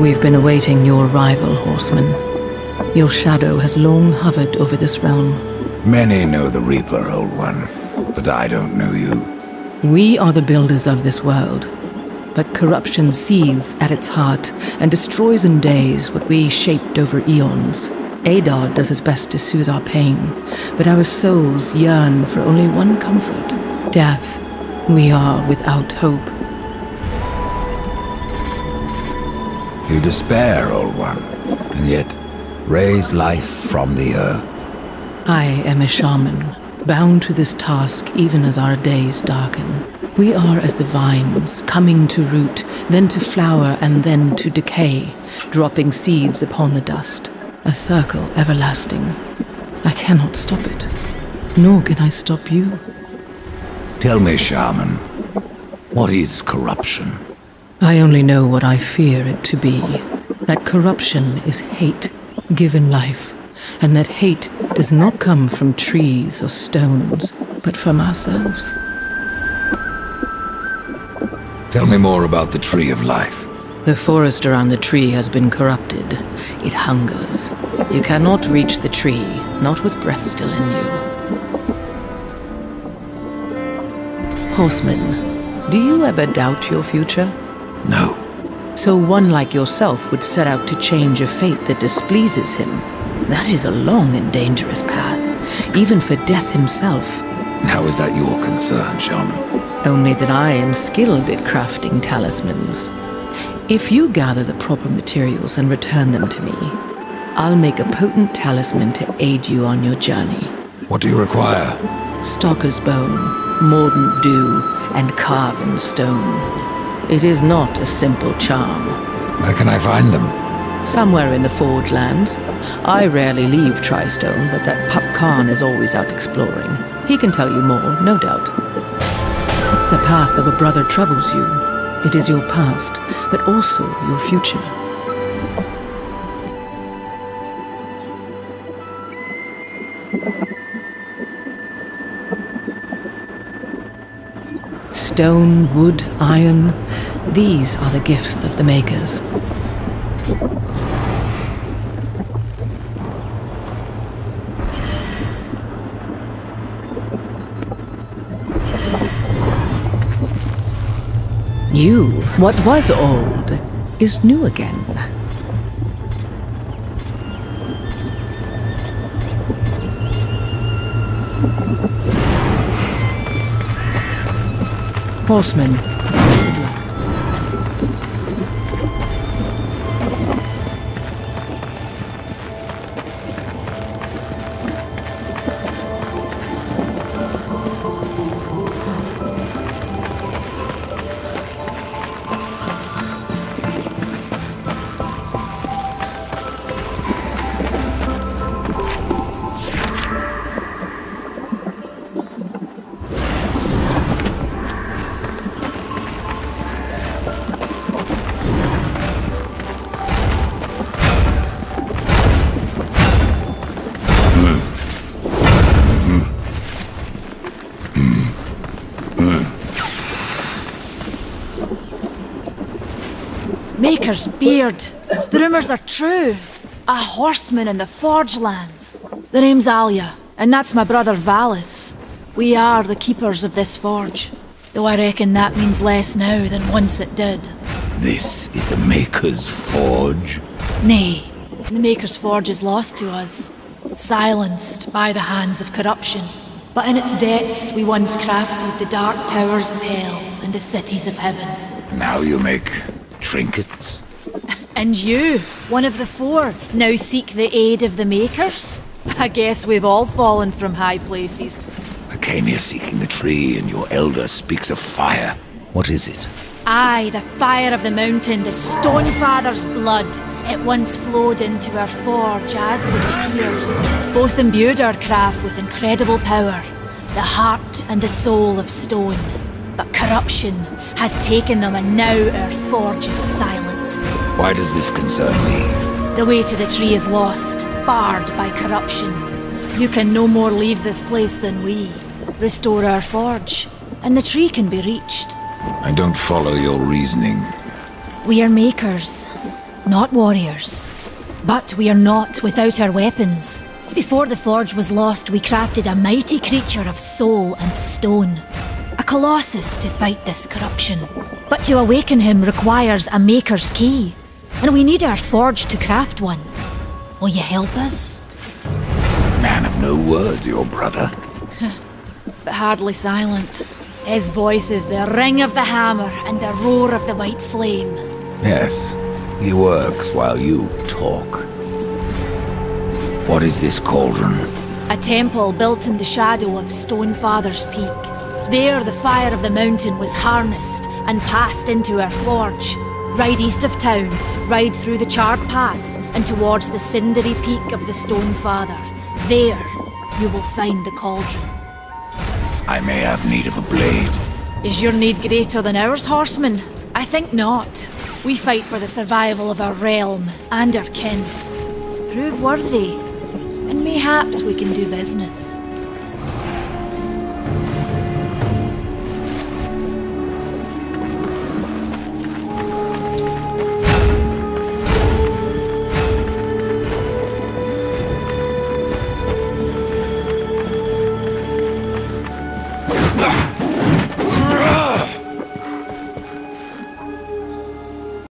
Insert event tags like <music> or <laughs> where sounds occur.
We've been awaiting your arrival, Horseman. Your shadow has long hovered over this realm. Many know the Reaper, Old One, but I don't know you. We are the builders of this world, but corruption seethes at its heart and destroys in days what we shaped over eons. Eideard does his best to soothe our pain, but our souls yearn for only one comfort death. We are without hope. You despair, Old One, and yet raise life from the earth. I am a shaman, bound to this task even as our days darken. We are as the vines, coming to root, then to flower, and then to decay, dropping seeds upon the dust. A circle everlasting. I cannot stop it, nor can I stop you. Tell me, Shaman, what is corruption? I only know what I fear it to be. That corruption is hate, given life, and that hate does not come from trees or stones, but from ourselves. Tell me more about the Tree of Life. The forest around the tree has been corrupted. It hungers. You cannot reach the tree, not with breath still in you. Horseman, do you ever doubt your future? No. So one like yourself would set out to change a fate that displeases him. That is a long and dangerous path, even for death himself. How is that your concern, Shaman? Only that I am skilled at crafting talismans. If you gather the proper materials and return them to me, I'll make a potent talisman to aid you on your journey. What do you require? Stalker's bone, mordant dew, and carven stone. It is not a simple charm. Where can I find them? Somewhere in the Forge Lands. I rarely leave Tristone, but that Pup Karn is always out exploring. He can tell you more, no doubt. The path of a brother troubles you. It is your past, but also your future. Stone, wood, iron, these are the gifts of the makers. You, what was old, is new again. Horseman. Maker's beard. The rumours are true. A horseman in the Forge lands. The name's Alya, and that's my brother Valus. We are the keepers of this forge. Though I reckon that means less now than once it did. This is a Maker's Forge. Nay, the Maker's Forge is lost to us, silenced by the hands of corruption. But in its depths we once crafted the dark towers of hell and the cities of heaven. Now you make trinkets? And you, one of the four, now seek the aid of the Makers? I guess we've all fallen from high places. I came here seeking the tree, and your elder speaks of fire. What is it? Aye, the fire of the mountain, the Stonefather's blood. It once flowed into our forge, as did the tears. Both imbued our craft with incredible power, the heart and the soul of stone. But corruption has taken them, and now our forge is silent. Why does this concern me? The way to the tree is lost, barred by corruption. You can no more leave this place than we. Restore our forge, and the tree can be reached. I don't follow your reasoning. We are makers. not warriors. But we are not without our weapons. Before the forge was lost, we crafted a mighty creature of soul and stone. Colossus to fight this corruption. But to awaken him requires a maker's key. And we need our forge to craft one. Will you help us? Man of no words, your brother. but <laughs> hardly silent. His voice is the ring of the hammer and the roar of the white flame. Yes, he works while you talk. What is this cauldron? A temple built in the shadow of Stonefather's Peak. There, the fire of the mountain was harnessed and passed into our forge. Ride east of town, ride through the charred pass, and towards the cindery peak of the Stonefather. There, you will find the cauldron. I may have need of a blade. Is your need greater than ours, horseman? I think not. We fight for the survival of our realm and our kin. Prove worthy, and mayhaps we can do business.